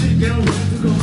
She don't